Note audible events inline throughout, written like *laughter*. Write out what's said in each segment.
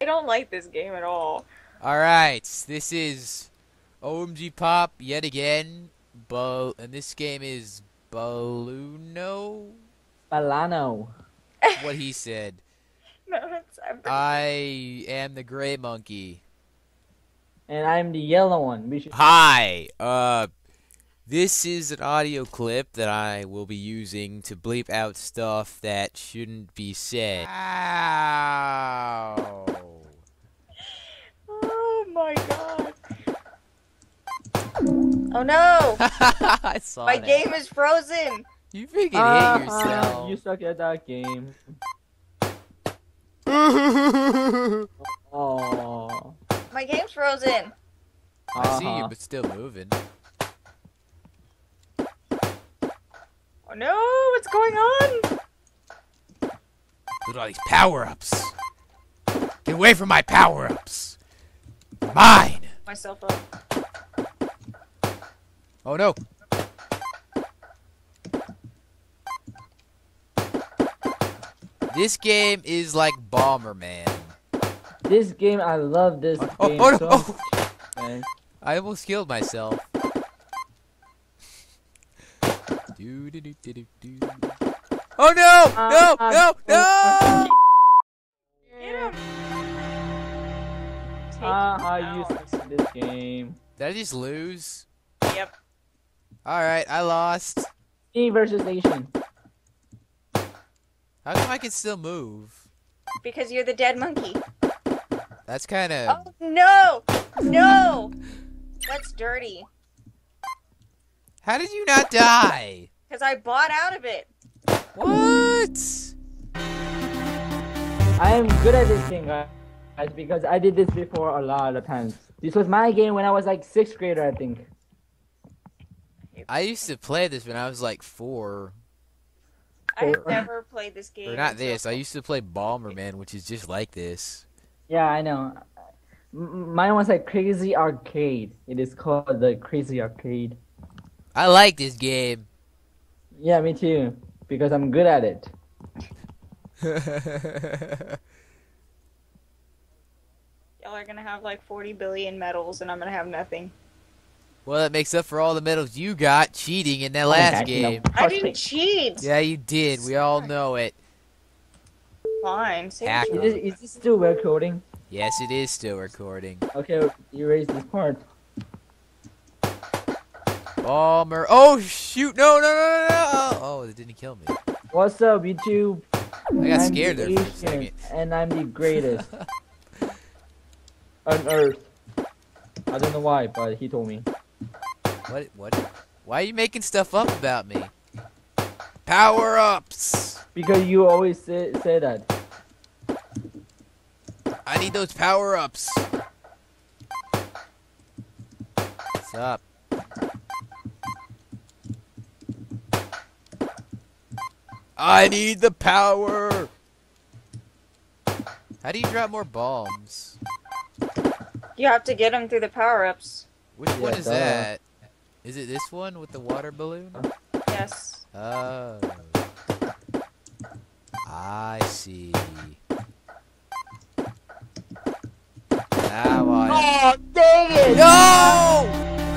I don't like this game at all. Alright, this is OMGPOP yet again. Bo and this game is Balloono? Balano. *laughs* What he said. *laughs* No, I'm I am the gray monkey. And I'm the yellow one. We should Hi! Uh this is an audio clip that I will be using to bleep out stuff that shouldn't be said. Ow! Oh my god. Oh no! *laughs* I saw it! My that. game is frozen. You freaking Ah, hate yourself. You suck at that game. *laughs* Oh. My game's frozen. I see you, Uh-huh. but still moving. Oh no! What's going on? Look at all these power-ups. Get away from my power-ups. Mine. Myself up. Oh no. This game is like Bomberman. This game, I love this Oh, game oh, no, so oh. much. I almost killed myself. *laughs* Do, do, do, do, do, do. Oh no! No! Uh, No! No! Get him. Take Ah, how him you out. suck this game. Did I just lose? Yep. Alright, I lost. Me versus Asian. How come I can still move? Because you're the dead monkey. That's kind of. Oh no! No! That's dirty. How did you not die? Because I bought out of it. What? I am good at this thing, guys, because I did this before a lot of times. This was my game when I was like sixth grader, I think. I used to play this when I was like four. I've never played this game. Or not until- this. I used to play Bomberman, which is just like this. Yeah, I know. Mine was like Crazy Arcade. It is called the Crazy Arcade. I like this game. Yeah, me too. Because I'm good at it. *laughs* Y'all are gonna have like 40 billion medals, and I'm gonna have nothing. Well, that makes up for all the medals you got cheating in that Oh, last heck no. game. I Trust didn't cheat. Yeah, you did. We all know it. Fine. Say Hack. what you- Is this, is this still recording? Yes, it is still recording. Okay, erase this part. Bomber. Oh shoot! No, no, no, no, no! Oh, oh, it didn't kill me. What's up, YouTube? I got I'm scared the there for a second. And I'm the greatest *laughs* on Earth. I don't know why, but he told me. What? What? Why are you making stuff up about me? Power ups. Because you always say, say that. I need those power ups. What's up? I need the power. How do you drop more bombs? You have to get them through the power ups. Which one is that? Is it this one with the water balloon? Yes. Oh. I see. Now I. Oh, dang it! No!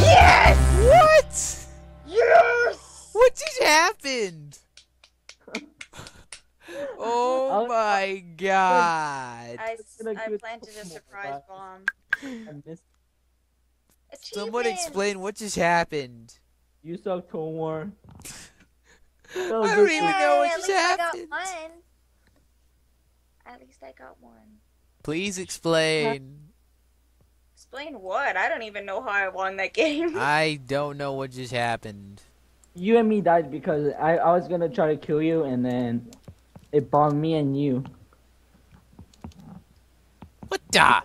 Yes! What? Yes! What just happened? *laughs* oh my *laughs* god. I, I planted a surprise bomb. I missed Someone explain what just happened. you, suck, Toemor. *laughs* I don't even know what Yay, just at least I got happened. one. At least I got one. Please explain. Explain what? I don't even know how I won that game. *laughs* I don't know what just happened. You and me died because I, I was gonna try to kill you and then it bombed me and you. What the?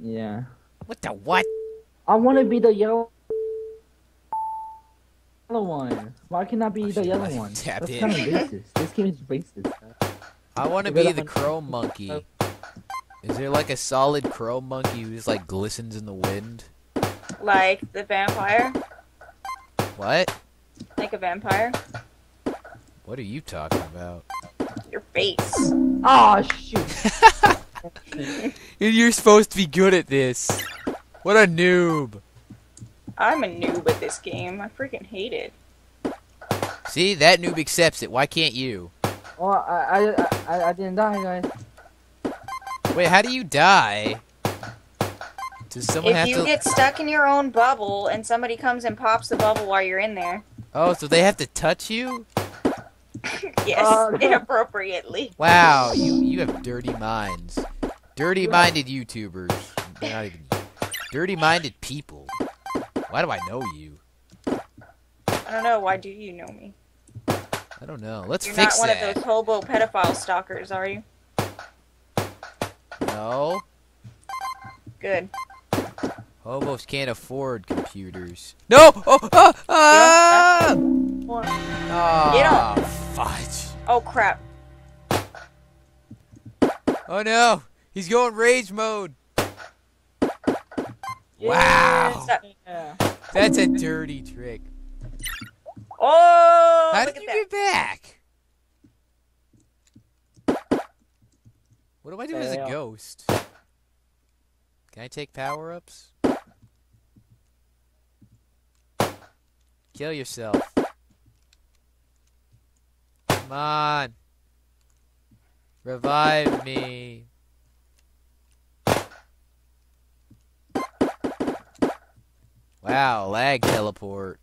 Yeah. What the what? I wanna be the yellow yellow one. Why can I be Oh, the yellow *laughs* one? tapped That's kind of racist. This game is racist. I want to be the crow monkey. Is there like a solid crow monkey who just like glistens in the wind? like the vampire? What? Like a vampire? What are you talking about? Your face. Oh shoot! *laughs* You're supposed to be good at this. What a noob. I'm a noob at this game. I freaking hate it. See, that noob accepts it. Why can't you? Oh, I, I, I, I didn't die, guys. Wait, how do you die? Does someone if have you to? get stuck in your own bubble and somebody comes and pops the bubble while you're in there, Oh, so they have to touch you? *laughs* yes, no. Uh, *laughs* inappropriately. Wow, you you have dirty minds. Dirty-minded YouTubers. They're not even dirty-minded people. Why do I know you? I don't know. Why do you know me? I don't know. Let's You're fix not one of those hobo pedophile stalkers, are you? No, Good. hobos can't afford computers. No! Oh! Ah! Ah! Get Ah! Fudge! Oh crap. Oh no! He's going rage mode. Wow! Yeah. That's a dirty trick. Oh! How did you that. get back? What do I do as a ghost? Can I take power ups? Kill yourself. Come on. Revive me. Wow, lag teleport.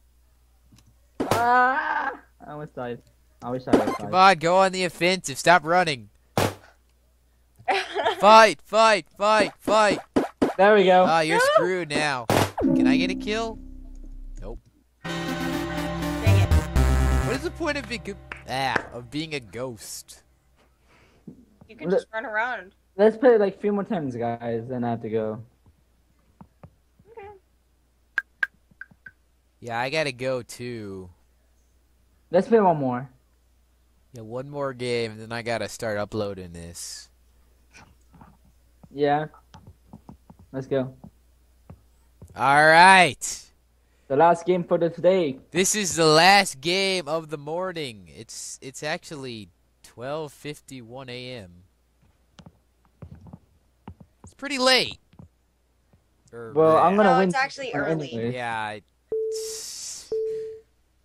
Ah! I almost died. I wish I was Come on, go on the offensive. Stop running. Fight, fight, fight, fight. There we go. Ah, you're No. screwed now. Can I get a kill? Nope. Dang it. What is the point of being ah of being a ghost? You can just run around. Let's play like a few more times, guys, then I have to go. Yeah, I gotta go too. Let's play one more. Yeah, one more game, and then I gotta start uploading this. Yeah. Let's go. All right, The last game for the today. this is the last game of the morning. It's it's actually 12:51 a.m. It's pretty late. Or Well, I'm gonna oh, No, win. it's actually early. anyway. Yeah. I-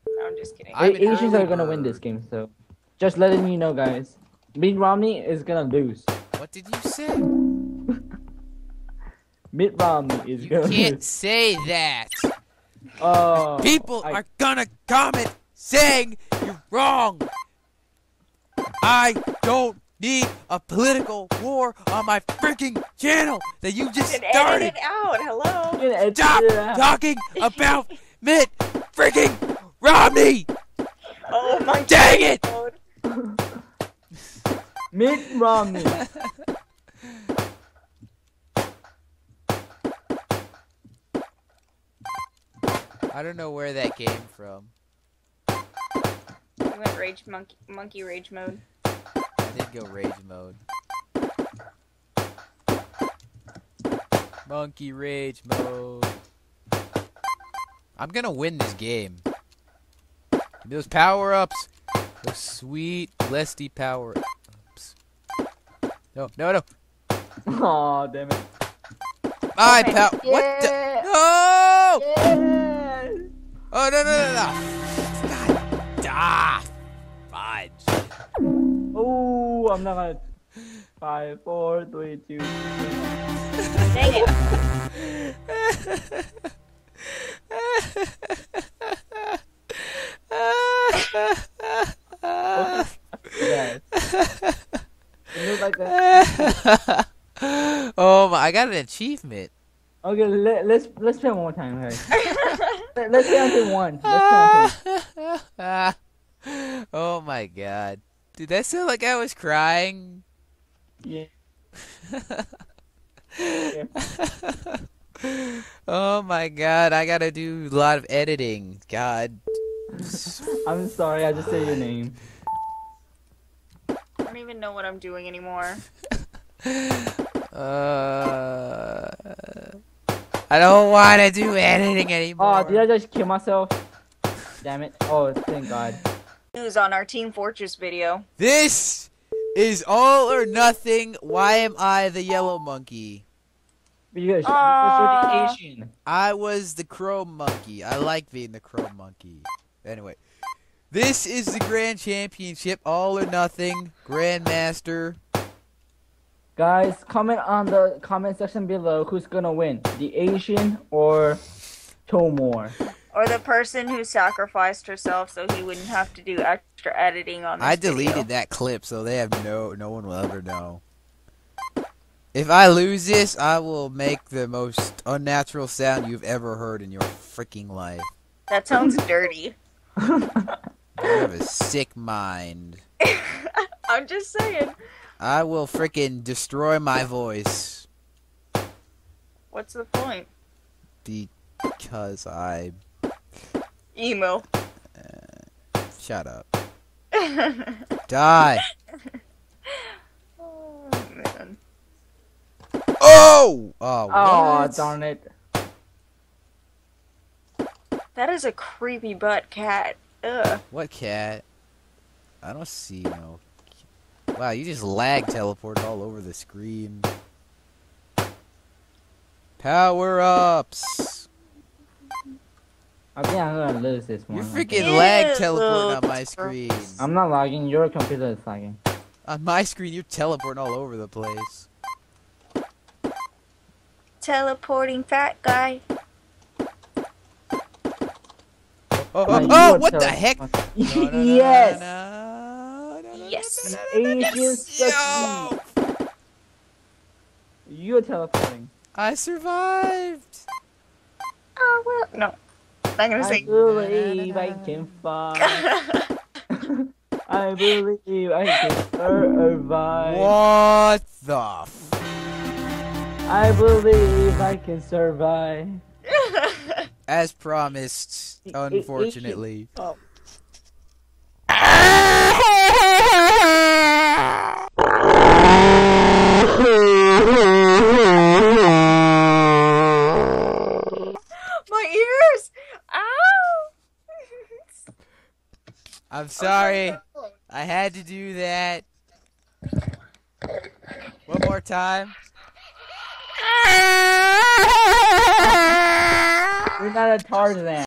No, I'm just kidding. I'm Asians early are gonna win this uh, game, so just letting you know, guys. Mitt Romney is gonna lose. What did you say? *laughs* Mitt Romney is You gonna lose. You can't lose. say that. Oh, People I- are gonna comment saying you're wrong. I don't need a political war on my freaking channel that you just And edit started. it out. Hello. You can edit Stop it out. talking about *laughs* Mitt freaking Romney. Oh my Dang it! God. *laughs* Mitt Romney. I don't know where that came from. We went rage monkey monkey rage mode. I did go rage mode. Monkey rage mode. I'm gonna win this game. Those power ups. Those sweet Lesty power ups. No, no, no. Oh, damn it. My *laughs* Okay. power. What the? No! Yes. Oh, no, no, no, no. God. Ah. Fudge. Oh, I'm not gonna. Five, four, three, two. Dang it. *laughs* Yes. It looked like a... oh my! I got an achievement. Okay, let, let's let's play one more time, guys. *laughs* Let, let's play until one. Let's play *laughs* until. oh my god. Did that sound like I was crying? Yeah. *laughs* oh my god, I gotta do a lot of editing. God. I'm sorry, I just said your name. I don't even know what I'm doing anymore. Uh, I don't want to do editing anymore. Oh, did I just kill myself? Damn it. Oh, thank God. News on our Team Fortress video. This is all or nothing. Why am I the yellow monkey? Because, because Ah. you're the Asian. I was the crow monkey. I like being the crow monkey. Anyway, this is the grand championship, all or nothing, grandmaster. Guys, comment on the comment section below who's gonna win, the Asian or Toemor. Or the person who sacrificed herself so he wouldn't have to do extra editing on this I deleted video. that clip, so they have no, no one will ever know. If I lose this, I will make the most unnatural sound you've ever heard in your freaking life. That sounds dirty. *laughs* You have a sick mind. *laughs* I'm just saying. I will freaking destroy my voice What's the point? because I Emo. Uh, shut up. *laughs* Die. oh, man. Oh! Oh, Oh darn it. That is a creepy butt cat. Ugh. What cat? I don't see no. Wow, you just lag teleport all over the screen. Power ups. I think I'm gonna lose this one. You're freaking think. lag Ew, teleporting on my screen. I'm not lagging, your computer is lagging. On my screen, you're teleporting all over the place. Teleporting fat guy. Oh, No, oh, oh what the tele- heck? *laughs* No, no, no, yes! succeed. You're teleporting. I survived. Oh, well. No. I'm gonna I say. believe I can fly. *laughs* I believe I can survive. What the f- I believe I can survive. As promised, Asian. unfortunately. Oh. I'm oh, sorry. I had to do that. One more time. You're not a Tarzan.